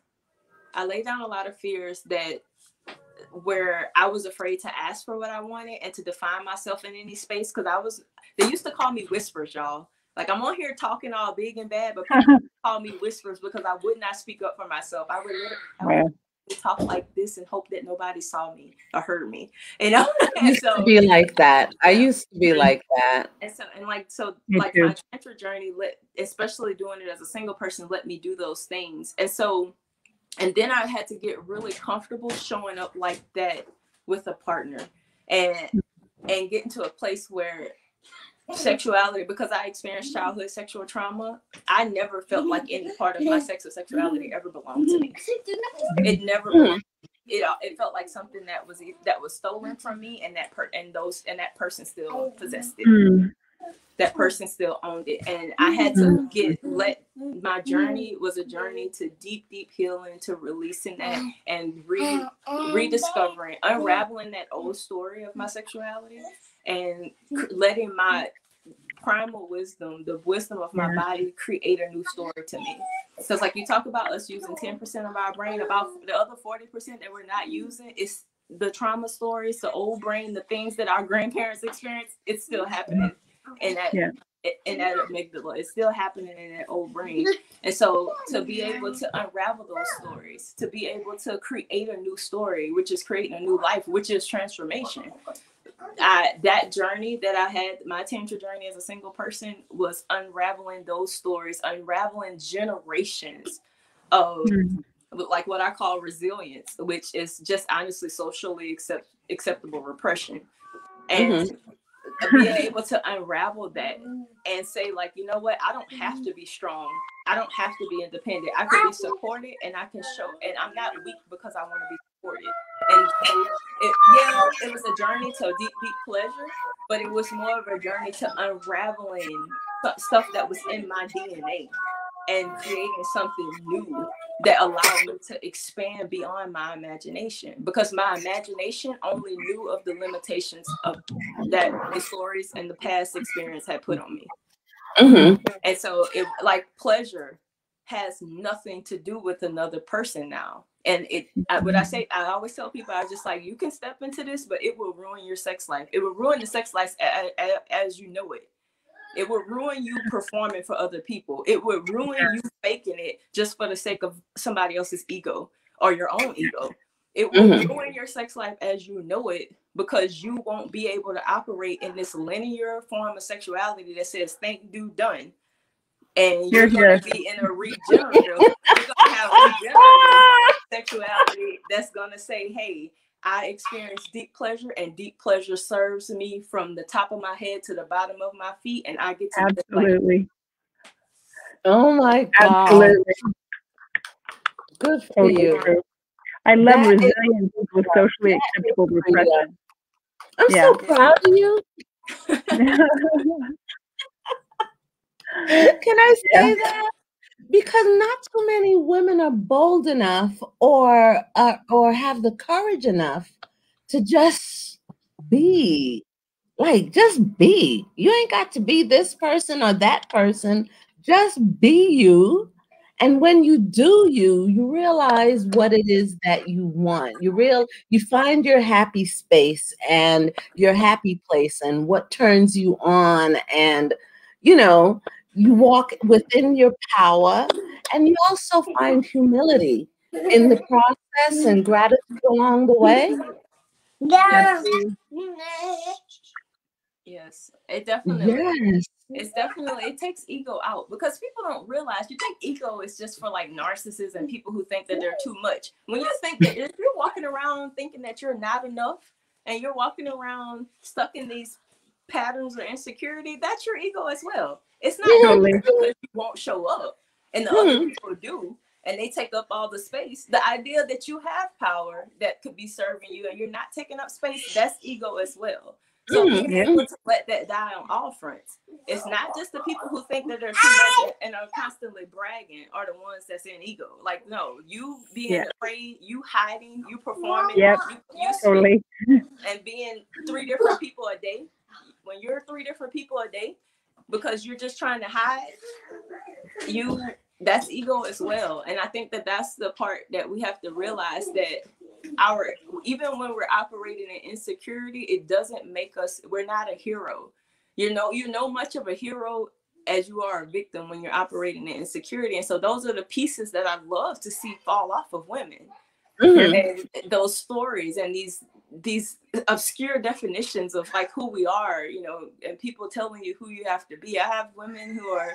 I laid down a lot of fears that where I was afraid to ask for what I wanted and to define myself in any space because I was they used to call me whispers, y'all. Like I'm on here talking all big and bad, but people call me whispers because I would not speak up for myself. I would, I would yeah. talk like this and hope that nobody saw me or heard me. You know, and used so, to be like that. I used to be like that. And so and like so me like too. my tantra journey, let especially doing it as a single person, let me do those things. And so and then I had to get really comfortable showing up like that with a partner and and get into a place where sexuality because I experienced childhood sexual trauma, I never felt like any part of my sex or sexuality ever belonged to me. It never. It, it felt like something that was that was stolen from me and that per and those and that person still possessed it. Mm that person still owned it and i had to mm-hmm. get let my journey was a journey to deep deep healing to releasing that oh. and re oh, oh, rediscovering unraveling that old story of my sexuality and mm-hmm. letting my primal wisdom the wisdom of my body create a new story to me. Because like you talk about us using 10% of our brain about the other 40% that we're not using is the trauma stories the old brain the things that our grandparents experienced it's still happening. Mm-hmm. And that yeah. And that amygdala. It's still happening in that old brain. And so to be able to unravel those stories, to be able to create a new story, which is creating a new life, which is transformation. I, that journey that I had, my tantra journey as a single person, was unraveling those stories, unraveling generations of mm-hmm. like what I call resilience, which is just honestly socially accept, acceptable repression. And mm-hmm being able to unravel that and say like you know what? I don't have mm-hmm. to be strong. I don't have to be independent. I can be supported and i can show and i'm not weak because i want to be supported. And it, yeah it was a journey to deep deep pleasure but it was more of a journey to unraveling stuff that was in my dna and creating something new that allowed me to expand beyond my imagination because my imagination only knew of the limitations of that the stories and the past experience had put on me. Mm-hmm. And so it like pleasure has nothing to do with another person now. And it I, what I say, I always tell people, I just like you can step into this, but it will ruin your sex life. It will ruin the sex life as, as you know it. It would ruin you performing for other people. It would ruin you faking it just for the sake of somebody else's ego or your own ego. It will mm-hmm. ruin your sex life as you know it because you won't be able to operate in this linear form of sexuality that says think, do, done. And you're going to be in a regenerative, you're to have regenerative sexuality that's going to say, hey, I experience deep pleasure, and deep pleasure serves me from the top of my head to the bottom of my feet, and I get to absolutely. Oh my god! Absolutely. Good for totally you. True. I love that resilience is, with socially acceptable repression. I'm yeah. so proud of you. Can I say yeah. that? Because not too many women are bold enough or uh, or have the courage enough to just be. Like just be. You ain't got to be this person or that person. Just be you. And when you do you you realize what it is that you want. You real you find your happy space and your happy place and what turns you on and you know you walk within your power and you also find humility in the process and gratitude along the way. Yeah. Yes, it definitely. Yes. It's definitely it takes ego out because people don't realize you think ego is just for like narcissists and people who think that they're too much. When you think that if you're walking around thinking that you're not enough and you're walking around stuck in these patterns of insecurity, that's your ego as well. It's not totally. because you won't show up and the mm-hmm. other people do and they take up all the space. The idea that you have power that could be serving you and you're not taking up space, that's ego as well. So mm-hmm. being able to let that die on all fronts. It's not just the people who think that they're too much and are constantly bragging are the ones that's in ego. Like, no, you being yeah. afraid, you hiding, you performing, yep. you, you totally. and being three different people a day. When you're three different people a day, because you're just trying to hide, you that's ego as well. And I think that that's the part that we have to realize that our even when we're operating in insecurity, it doesn't make us we're not a hero. You know, you're no much of a hero as you are a victim when you're operating in insecurity. And so those are the pieces that I love to see fall off of women. Mm-hmm. And those stories and these these obscure definitions of like who we are, you know, and people telling you who you have to be. I have women who are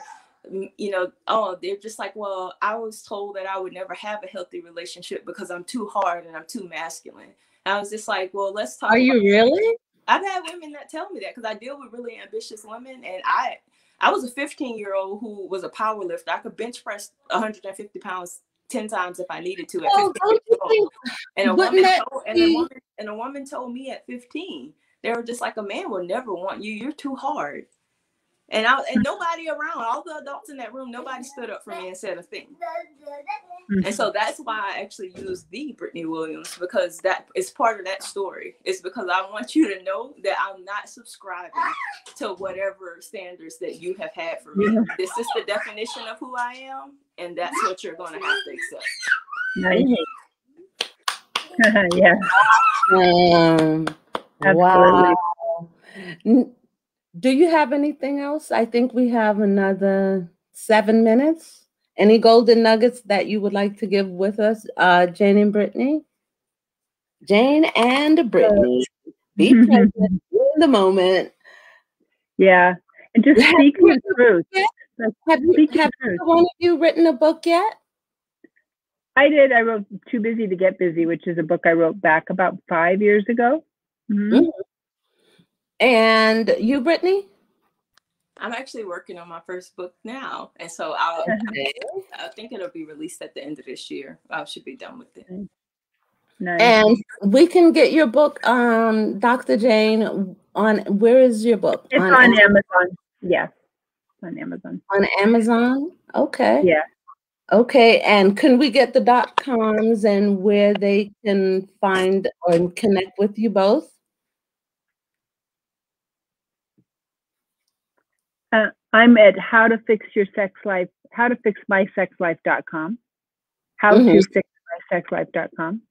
you know, oh, they're just like, well, I was told that I would never have a healthy relationship because I'm too hard and I'm too masculine. And I was just like, well, let's talk. Are you really? I've had women that tell me that because I deal with really ambitious women, and I, I was a 15 year old who was a power lifter. I could bench press 150 pounds 10 times if I needed to. At oh, 15 and a woman told, and a woman and a woman told me at 15, they were just like, a man will never want you. You're too hard. And I and nobody around, all the adults in that room, nobody stood up for me and said a thing. And so that's why I actually use the Brittany Williams because that is part of that story. It's because I want you to know that I'm not subscribing to whatever standards that you have had for me. This is the definition of who I am, and that's what you're going to have to accept. Nice. yeah. Um, wow. Do you have anything else? I think we have another seven minutes. Any golden nuggets that you would like to give with us, uh, Jane and Brittany? Jane and Brittany, be present in the moment. Yeah, and just speak the truth. Have, you, have one of you written a book yet? I did. I wrote Too Busy to Get Busy, which is a book I wrote back about five years ago. Mm-hmm. Mm-hmm. And you, Brittany? I'm actually working on my first book now, and so I'll, okay. I think it'll be released at the end of this year. I should be done with it. Nice. And we can get your book, um, Dr. Jane, on where is your book? It's on, on Amazon. Amazon. Yeah, on Amazon. On Amazon. Okay. Yeah. Okay, and can we get the dot coms and where they can find or connect with you both? Uh, I'm at how to fix your sex life, how to fix my sex life.com. How mm-hmm. to fix my sex life.com.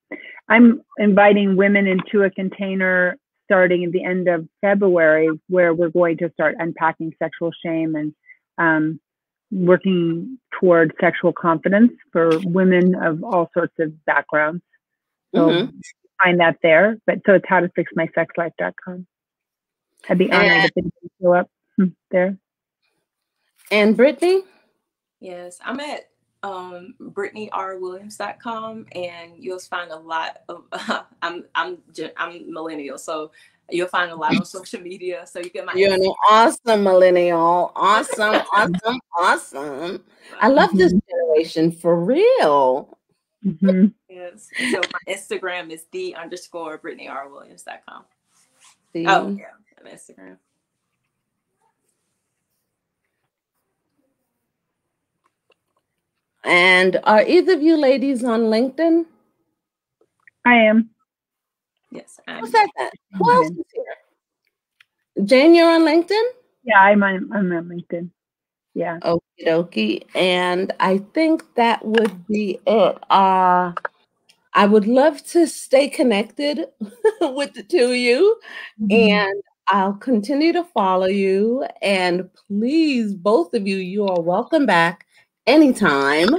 I'm inviting women into a container starting at the end of February, where we're going to start unpacking sexual shame and um, working toward sexual confidence for women of all sorts of backgrounds. So mm-hmm. find that there. But so it's how to fix my sex life.com. I'd be honored if it show up hmm, there. And Brittany? Yes, I'm at um, BrittanyRWilliams.com, and you'll find a lot of. Uh, I'm I'm I'm millennial, so you'll find a lot on social media. So you get my. You're an awesome millennial. Awesome, awesome, awesome. I love this generation for real. Mm-hmm. Yes. So my Instagram is the underscore BrittanyRWilliams.com. The... Oh yeah, on Instagram. And are either of you ladies on LinkedIn? I am. Yes. I'm. What's that? Who else is here? Jane, you're on LinkedIn? Yeah, I'm on, I'm on LinkedIn. Yeah. Okie dokie. And I think that would be it. Uh, I would love to stay connected with the two of you. Mm-hmm. And I'll continue to follow you. And please, both of you, you are welcome back anytime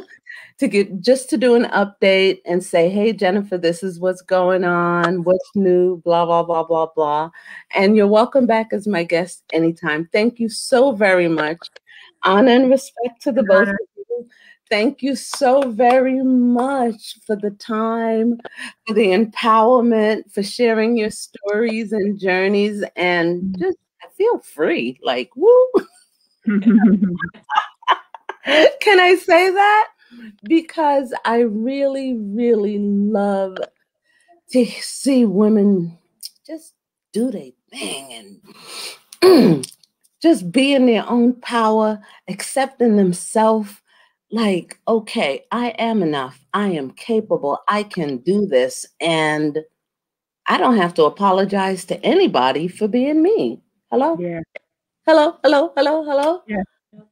to get just to do an update and say, hey, Jennifer, this is what's going on, what's new, blah, blah, blah, blah, blah. And you're welcome back as my guest anytime. Thank you so very much. Honor and respect to the both of you. Thank you so very much for the time, for the empowerment, for sharing your stories and journeys, and mm-hmm. just I feel free. Like, woo. Can I say that? Because I really, really love to see women just do their thing and just be in their own power, accepting themselves like, okay, I am enough. I am capable. I can do this. And I don't have to apologize to anybody for being me. Hello? Yeah. Hello, hello, hello, hello. Yeah.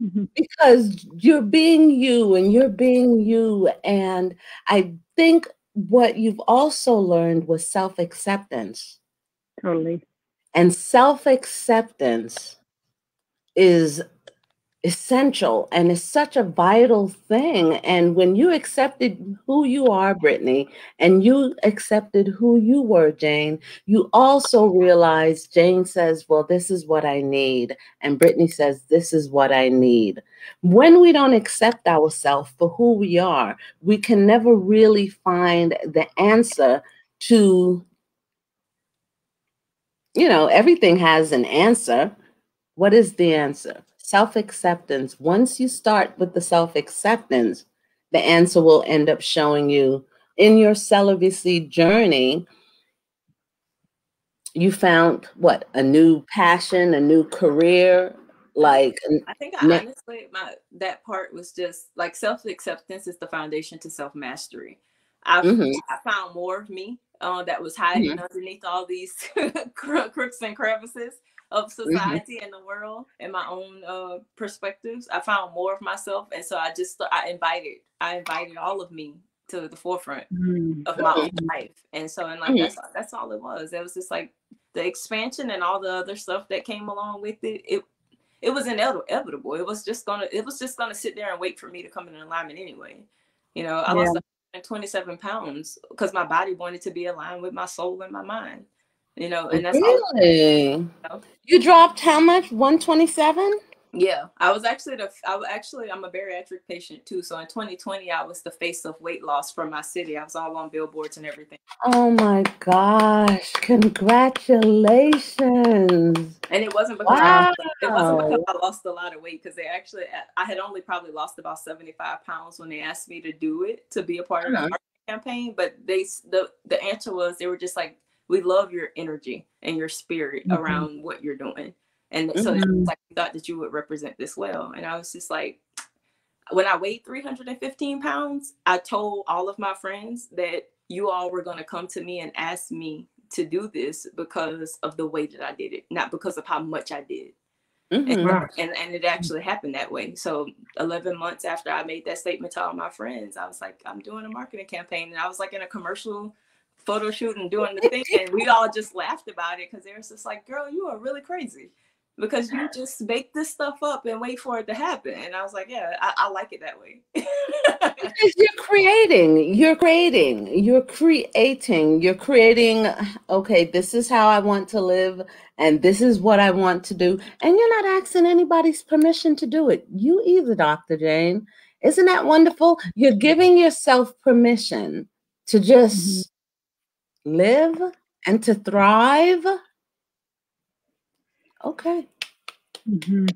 Mhm. because you're being you and you're being you. And I think what you've also learned was self acceptance. Totally. And self acceptance is essential and it's such a vital thing. And when you accepted who you are, Brittany, and you accepted who you were, Jane, you also realized Jane says, Well, this is what I need. And Brittany says, This is what I need. When we don't accept ourselves for who we are, we can never really find the answer to, you know, everything has an answer. What is the answer? Self acceptance. Once you start with the self acceptance, the answer will end up showing you in your celibacy journey. You found what? A new passion, a new career. Like, I think I Ne- honestly my that part was just like self acceptance is the foundation to self mastery. I Mhm. I found more of me uh, that was hiding underneath all these crooks and crevices of society and the world and my own uh, perspectives. I found more of myself, and so I just I invited I invited all of me to the forefront Mm. of my own life. And so and like Mhm. that's that's all it was. It was just like the expansion and all the other stuff that came along with it. It it was inevitable. It was just gonna it was just gonna sit there and wait for me to come in alignment anyway. You know, I Yeah. lost 127 pounds because my body wanted to be aligned with my soul and my mind. You know, and that's all really? You dropped how much? 127? Yeah, I was actually the I was actually I'm a bariatric patient too. So in 2020, I was the face of weight loss for my city. I was all on billboards and everything. Oh my gosh. Congratulations. And it wasn't because I, it wasn't because I lost a lot of weight because they actually I had only probably lost about 75 pounds when they asked me to do it to be a part of the Uh-huh. campaign. But they the the answer was they were just like we love your energy and your spirit Mhm. around what you're doing. And so it's Mhm. like we thought that you would represent this well. And I was just like when I weighed 315 pounds, I told all of my friends that you all were going to come to me and ask me to do this because of the way that I did it, not because of how much I did. Mhm. Wow. And and it actually happened that way. So 11 months after I made that statement to all my friends, I was like, I'm doing a marketing campaign, and I was like in a commercial photo shoot and doing the thing, and we all just laughed about it because they were just like, "Girl, you are really crazy." Because you just make this stuff up and wait for it to happen. And I was like, yeah, I, I like it that way. Because you're creating, you're creating, you're creating, you're creating, okay, this is how I want to live, and this is what I want to do. And you're not asking anybody's permission to do it. You either, Dr. Jane. Isn't that wonderful? You're giving yourself permission to just mm-hmm. Live and to thrive. Okay. Mhm.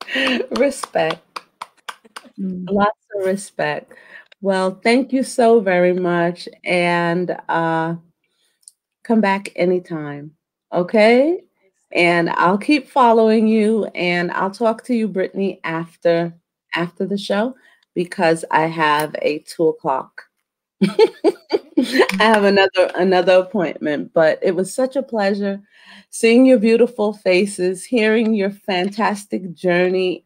Respect. Mm. Lots of respect. Well, thank you so very much. And uh, come back anytime. Okay. And I'll keep following you and I'll talk to you, Brittany, after after the show because I have a two o'clock. I have another another appointment, but it was such a pleasure seeing your beautiful faces, hearing your fantastic journey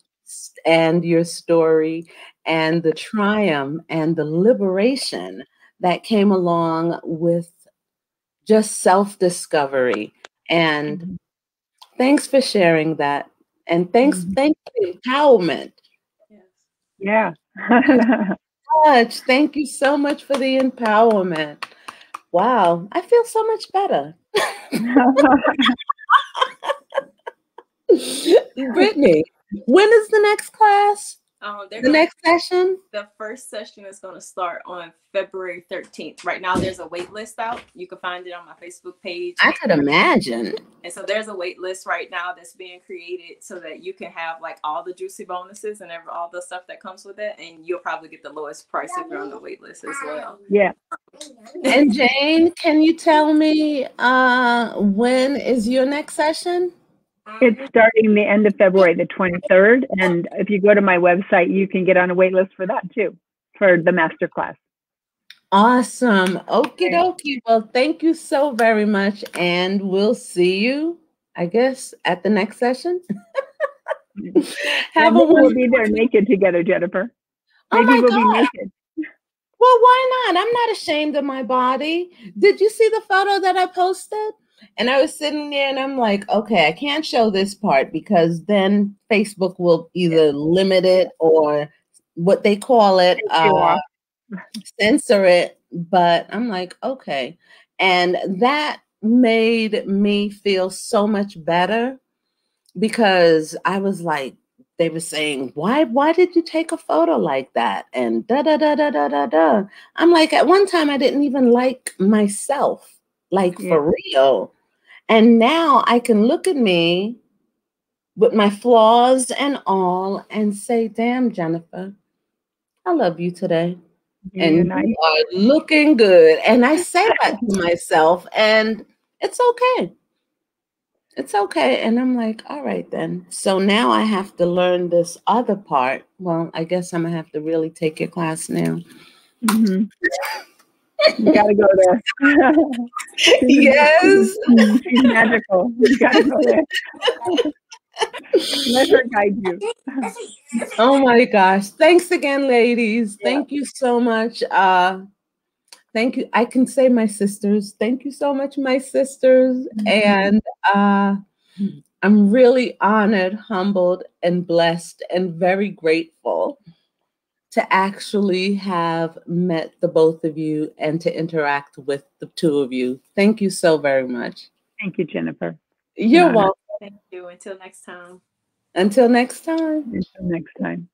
and your story and the triumph and the liberation that came along with just self-discovery. And Mhm. thanks for sharing that. And thanks, thanks for the empowerment. Yes. Yeah. Much. Thank you so much for the empowerment. Wow, I feel so much better. Brittany, when is the next class? Um, The gonna- next session? the first session is going to start on February 13th. Right now, there's a wait list out. You can find it on my Facebook page. I could imagine. And so there's a wait list right now that's being created so that you can have like all the juicy bonuses and every, all the stuff that comes with it. And you'll probably get the lowest price if you're on the wait list as well. yeah. And Jane, can you tell me uh, when is your next session? It's starting the end of February, the 23rd. And if you go to my website, you can get on a wait list for that too, for the master class. Awesome. Okie dokie. Well, thank you so very much. And we'll see you, I guess, at the next session. Have a we'll be there naked together, Jennifer. Oh Maybe oh we'll God. be naked. Well, why not? I'm not ashamed of my body. Did you see the photo that I posted? And I was sitting there and I'm like, okay, I can't show this part because then Facebook will either limit it or what they call it, uh, censor it. But I'm like, okay. And that made me feel so much better because I was like, they were saying, why, why did you take a photo like that? And da da da da da da da. I'm like, at one time I didn't even like myself, like yeah. for real. And now I can look at me with my flaws and all and say, damn, Jennifer, I love you today. Yeah, and nice. you are looking good. And I say that to myself, and it's okay. It's okay. And I'm like, all right, then. So now I have to learn this other part. Well, I guess I'm going to have to really take your class now. Mm-hmm. you got to go there. yes. She's magical. You got to go there. Let her guide you. oh my gosh. Thanks again, ladies. Yeah. Thank you so much. Uh thank you. I can say my sisters. Thank you so much, my sisters. Mm-hmm. And uh I'm really honored, humbled, and blessed and very grateful to actually have met the both of you and to interact with the two of you. Thank you so very much. Thank you, Jennifer. You're welcome. Thank you. Until next time. Until next time. Until next time.